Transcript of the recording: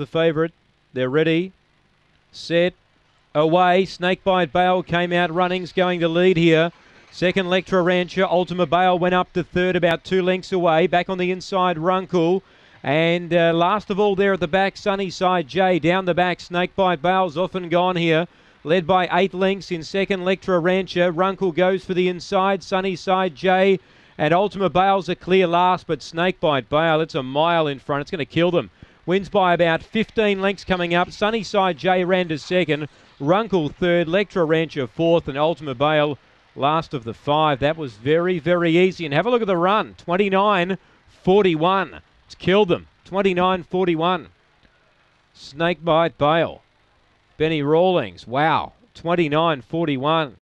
the favourite. They're ready, set, away. Snakebite Bale came out running's going to lead here. Second, Lectra Rancher. Ultima Bale went up to third, about two lengths away. Back on the inside, Runkle. And uh, last of all, there at the back, Sunnyside J. Down the back, Snakebite Bale's often gone here. Led by eight lengths in second, Lectra Rancher. Runkle goes for the inside, Sunnyside J. And Ultima Bale's a clear last, but Snakebite Bale, it's a mile in front. It's going to kill them. Wins by about 15 lengths coming up. Sunnyside J ran to second. Runkle third. Lectra Rancher fourth. And Ultima Bale last of the five. That was very, very easy. And have a look at the run 29 41. It's killed them. 29 41. Snakebite Bale. Benny Rawlings. Wow. 29 41.